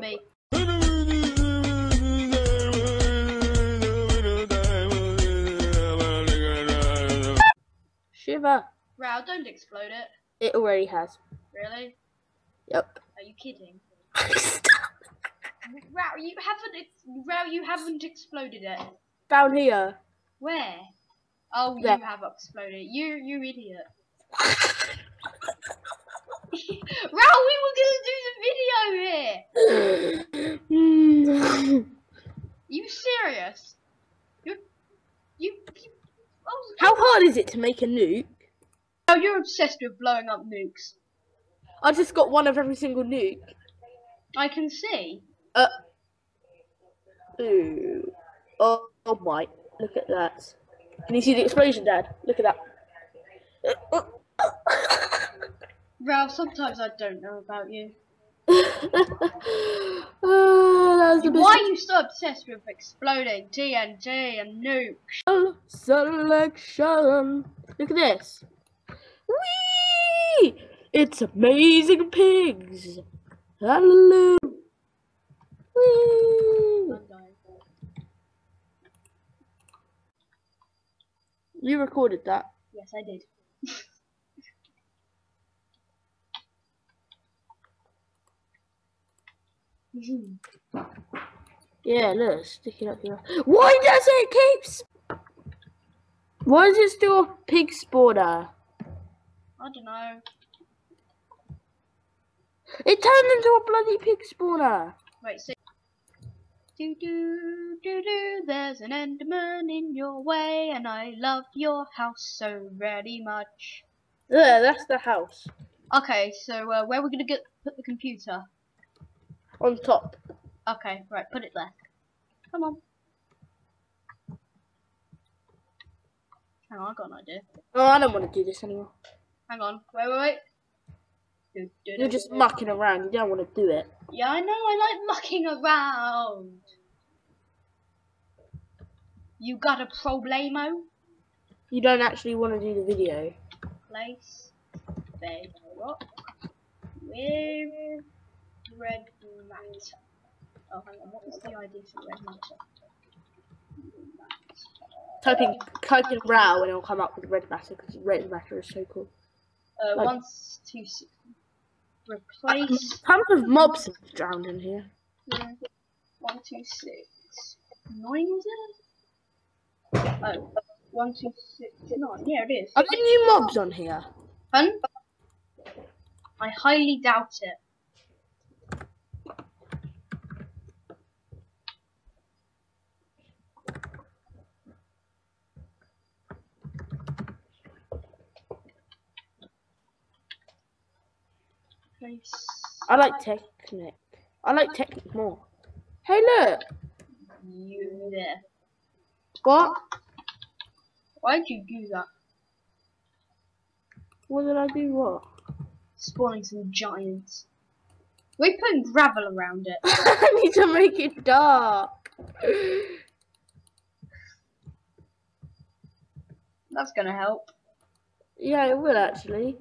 zombie. Shiva. Rao, don't explode it. It already has. Really? Yep. Are you kidding? Rao, you haven't. Rao, you haven't exploded it. Down here. Where? Oh, there. you have exploded. You, you idiot. Rao, we were gonna hard is it to make a nuke? oh, you're obsessed with blowing up nukes. I just got one of every single nuke. I can see. Uh. Ooh. Oh, oh my. Look at that. Can you see the explosion, Dad? Look at that. Ralph, sometimes I don't know about you. Oh, that was the Why are you so obsessed with exploding TNT and nukes? selection. Look at this. Whee! It's amazing pigs. Hallelujah. Whee! You recorded that. Yes, I did. Yeah, look, stick it up here. Why does it keep? Why is it still a pig spawner? I don't know. It turned into a bloody pig spawner. Wait, so. Do do do do. There's an Enderman in your way, and I love your house so very much. Yeah, that's the house Okay, so uh, where are we gonna get put the computer? On top. Okay, right, put it there. Come on. Hang on, I got an idea. Oh, I don't want to do this anymore. Hang on, wait, wait, wait. Do, do, You're do, just mucking around. You don't want to do it. Yeah, I know. I like mucking around. You got a problemo? You don't actually want to do the video. Place bedrock with red matter. Oh, hang on. What was the idea for red matter? Type in, type in row and it'll come up with red matter because red matter is so cool. Uh, Like- one, two, six. Replace. Tons of mobs have drowned in here. Yeah. One, two, six. Nine was it? Oh, one, two, six, nine. Yeah, it is. Are there new mobs on here? Hun? I highly doubt it. Place. I like Technic. I like Technic more. Hey, look. You there. What? Why'd you do that? What did I do? What? Spawning some giants. We're putting gravel around it. I need to make it dark. That's gonna help. Yeah, it will actually.